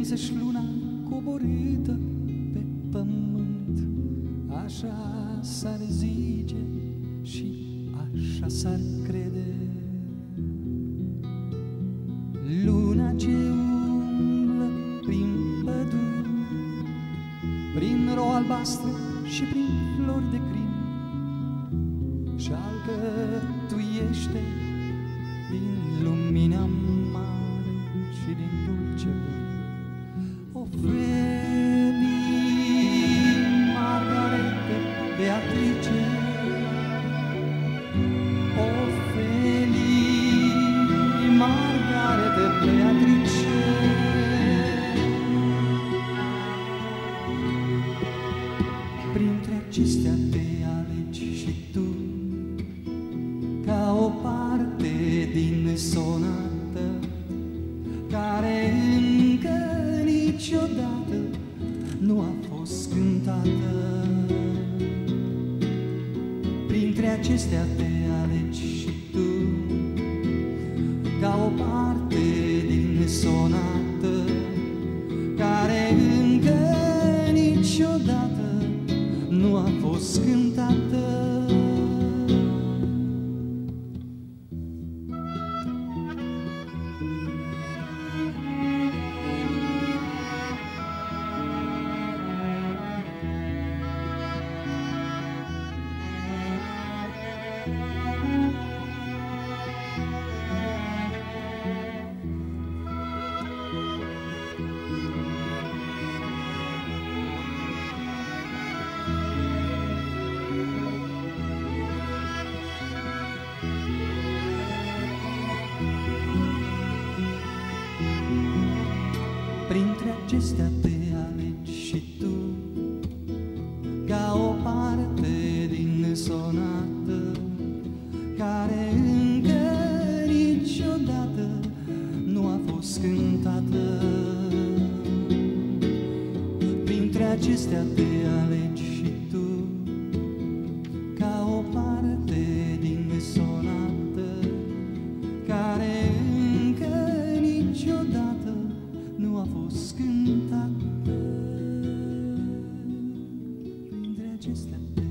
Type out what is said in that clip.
Vezi-și luna coborâtă pe pământ, Așa s-ar zice și așa s-ar crede. Luna ce umblă prin păduri, Prin ro albastră și prin flori de crin, Și alcătuiește din lumina mare și din dulce vânt. Printre acestea te alegi și tu Ca o parte din sonată Care încă niciodată nu a fost cântată. Printre acestea te alegi și tu Ca o parte nu a fost cântată Printre acestea te alegi și tu Ca o parte din sonată Care încă niciodată nu a fost cântată. Printre acestea te alegi a fost cântată Printre acestea te